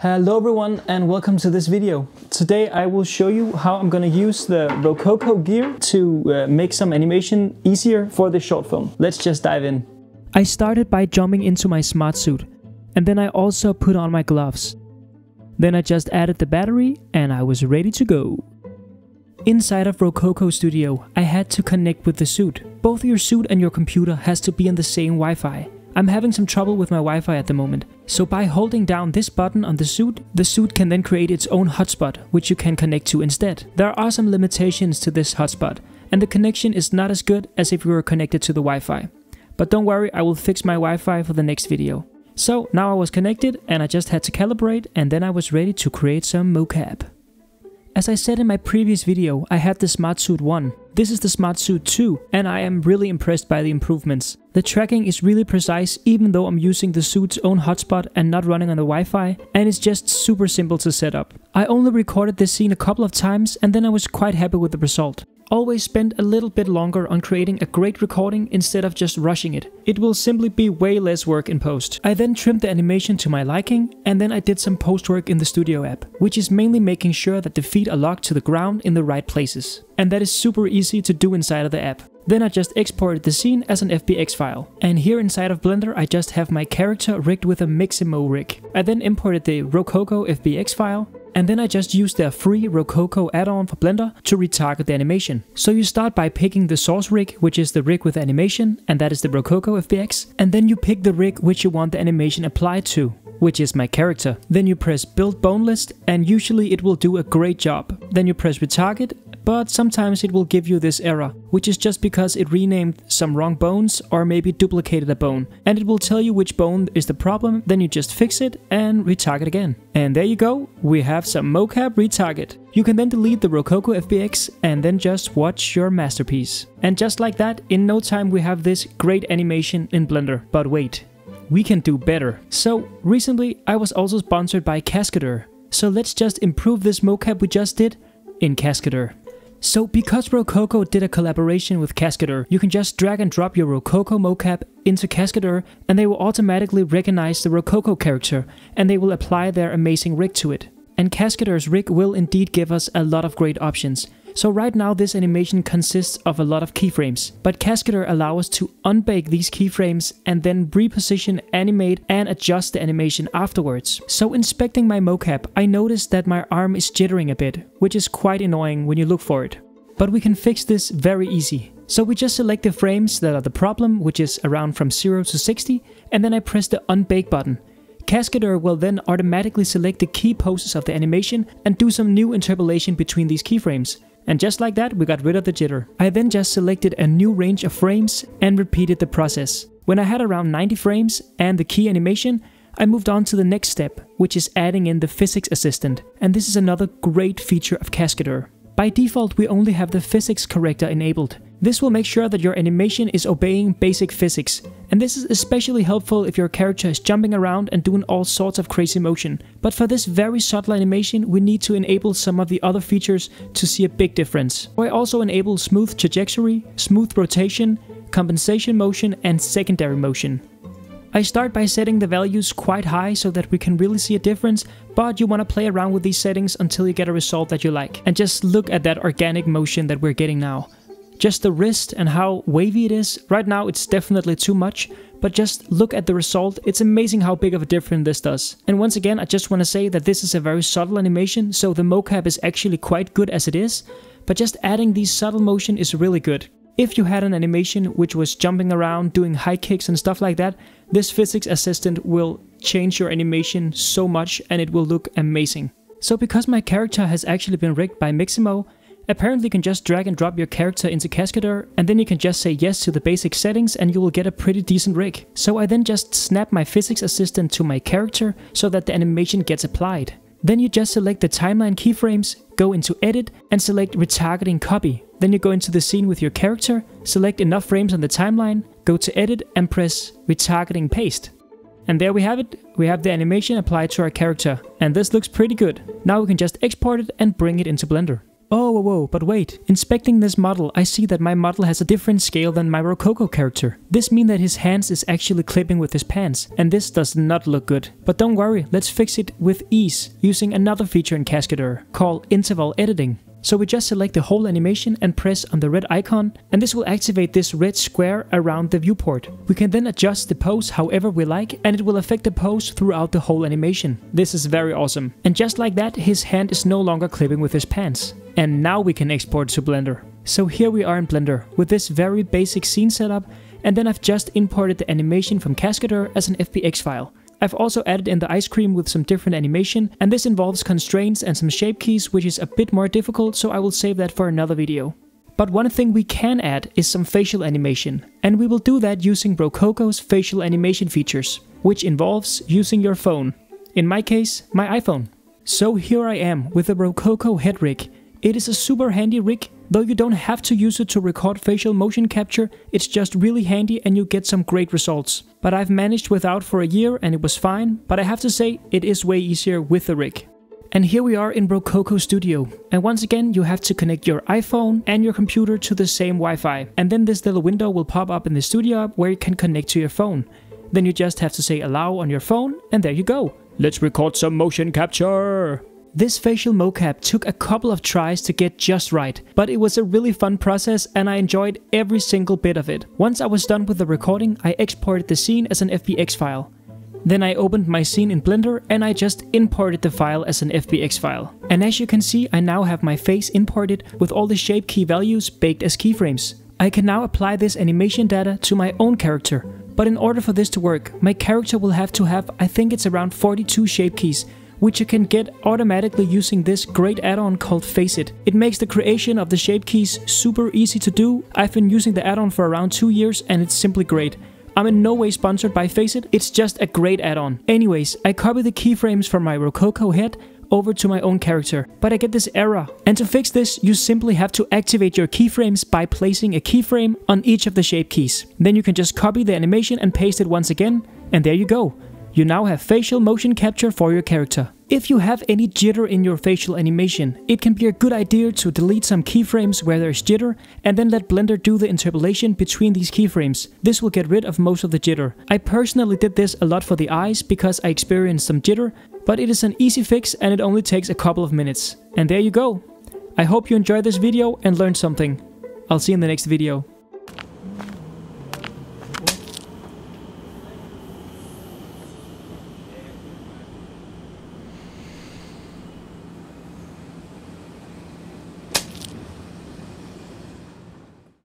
Hello everyone and welcome to this video. Today I will show you how I'm gonna use the Rokoko gear to uh, make some animation easier for this short film. Let's just dive in. I started by jumping into my smart suit and then I also put on my gloves. Then I just added the battery and I was ready to go. Inside of Rokoko Studio, I had to connect with the suit. Both your suit and your computer has to be in the same Wi-Fi. I'm having some trouble with my Wi-Fi at the moment, so by holding down this button on the suit, the suit can then create its own hotspot, which you can connect to instead. There are some limitations to this hotspot, and the connection is not as good as if you were connected to the Wi-Fi. But don't worry, I will fix my Wi-Fi for the next video. So now I was connected and I just had to calibrate and then I was ready to create some mocap. As I said in my previous video, I had the Smart Suit 1. This is the Smart Suit 2 and I am really impressed by the improvements. The tracking is really precise even though I'm using the suit's own hotspot and not running on the Wi-Fi and it's just super simple to set up. I only recorded this scene a couple of times and then I was quite happy with the result always spend a little bit longer on creating a great recording instead of just rushing it. It will simply be way less work in post. I then trimmed the animation to my liking and then I did some post work in the Studio app, which is mainly making sure that the feet are locked to the ground in the right places. And that is super easy to do inside of the app. Then I just exported the scene as an FBX file. And here inside of Blender I just have my character rigged with a Mixamo rig. I then imported the Rokoko FBX file and then I just used their free Rokoko add-on for Blender to retarget the animation. So you start by picking the source rig, which is the rig with animation, and that is the Rokoko FBX, and then you pick the rig which you want the animation applied to which is my character. Then you press build bone list and usually it will do a great job. Then you press retarget but sometimes it will give you this error, which is just because it renamed some wrong bones or maybe duplicated a bone. And it will tell you which bone is the problem, then you just fix it and retarget again. And there you go, we have some mocap retarget. You can then delete the Rokoko FBX and then just watch your masterpiece. And just like that, in no time we have this great animation in Blender. But wait, we can do better. So recently I was also sponsored by Cascadeur. So let's just improve this mocap we just did in Cascadeur. So because Rokoko did a collaboration with Cascadeur, you can just drag and drop your Rokoko mocap into Cascadeur and they will automatically recognize the Rokoko character and they will apply their amazing rig to it. And Cascadeur's rig will indeed give us a lot of great options. So right now this animation consists of a lot of keyframes, but Cascadeur allows us to unbake these keyframes and then reposition, animate and adjust the animation afterwards. So inspecting my mocap, I noticed that my arm is jittering a bit, which is quite annoying when you look for it. But we can fix this very easy. So we just select the frames that are the problem, which is around from 0 to 60, and then I press the unbake button. Cascadeur will then automatically select the key poses of the animation and do some new interpolation between these keyframes. And just like that, we got rid of the jitter. I then just selected a new range of frames and repeated the process. When I had around 90 frames and the key animation, I moved on to the next step, which is adding in the physics assistant. And this is another great feature of Cascadeur. By default, we only have the physics corrector enabled. This will make sure that your animation is obeying basic physics, and this is especially helpful if your character is jumping around and doing all sorts of crazy motion. But for this very subtle animation, we need to enable some of the other features to see a big difference. I also enable smooth trajectory, smooth rotation, compensation motion and secondary motion. I start by setting the values quite high so that we can really see a difference, but you want to play around with these settings until you get a result that you like. And just look at that organic motion that we're getting now. Just the wrist and how wavy it is, right now it's definitely too much, but just look at the result, it's amazing how big of a difference this does. And once again, I just want to say that this is a very subtle animation, so the mocap is actually quite good as it is, but just adding these subtle motion is really good. If you had an animation which was jumping around, doing high kicks and stuff like that, this physics assistant will change your animation so much and it will look amazing. So because my character has actually been rigged by Mixamo, Apparently you can just drag and drop your character into Cascadeur and then you can just say yes to the basic settings and you will get a pretty decent rig. So I then just snap my physics assistant to my character so that the animation gets applied. Then you just select the timeline keyframes, go into edit and select retargeting copy. Then you go into the scene with your character, select enough frames on the timeline, go to edit and press retargeting paste. And there we have it, we have the animation applied to our character. And this looks pretty good. Now we can just export it and bring it into Blender. Oh, whoa, whoa, but wait. Inspecting this model, I see that my model has a different scale than my Rokoko character. This means that his hands is actually clipping with his pants, and this does not look good. But don't worry, let's fix it with ease, using another feature in Cascadeur, called interval editing. So we just select the whole animation and press on the red icon and this will activate this red square around the viewport. We can then adjust the pose however we like and it will affect the pose throughout the whole animation. This is very awesome. And just like that his hand is no longer clipping with his pants. And now we can export to Blender. So here we are in Blender with this very basic scene setup and then I've just imported the animation from Cascadeur as an FBX file. I've also added in the ice cream with some different animation, and this involves constraints and some shape keys, which is a bit more difficult, so I will save that for another video. But one thing we can add is some facial animation, and we will do that using Rokoko's facial animation features, which involves using your phone. In my case, my iPhone. So here I am with the Rokoko head rig. It is a super handy rig Though you don't have to use it to record facial motion capture, it's just really handy and you get some great results. But I've managed without for a year and it was fine, but I have to say it is way easier with the rig. And here we are in Rokoko Studio. And once again, you have to connect your iPhone and your computer to the same Wi-Fi. And then this little window will pop up in the Studio app where you can connect to your phone. Then you just have to say allow on your phone and there you go. Let's record some motion capture! This facial mocap took a couple of tries to get just right, but it was a really fun process and I enjoyed every single bit of it. Once I was done with the recording, I exported the scene as an FBX file. Then I opened my scene in Blender and I just imported the file as an FBX file. And as you can see, I now have my face imported with all the shape key values baked as keyframes. I can now apply this animation data to my own character. But in order for this to work, my character will have to have, I think it's around 42 shape keys, which you can get automatically using this great add-on called Faceit. It makes the creation of the shape keys super easy to do. I've been using the add-on for around 2 years and it's simply great. I'm in no way sponsored by Faceit, it's just a great add-on. Anyways, I copy the keyframes from my Rokoko head over to my own character, but I get this error. And to fix this, you simply have to activate your keyframes by placing a keyframe on each of the shape keys. Then you can just copy the animation and paste it once again, and there you go. You now have facial motion capture for your character. If you have any jitter in your facial animation, it can be a good idea to delete some keyframes where there's jitter and then let Blender do the interpolation between these keyframes. This will get rid of most of the jitter. I personally did this a lot for the eyes because I experienced some jitter, but it is an easy fix and it only takes a couple of minutes. And there you go. I hope you enjoyed this video and learned something. I'll see you in the next video.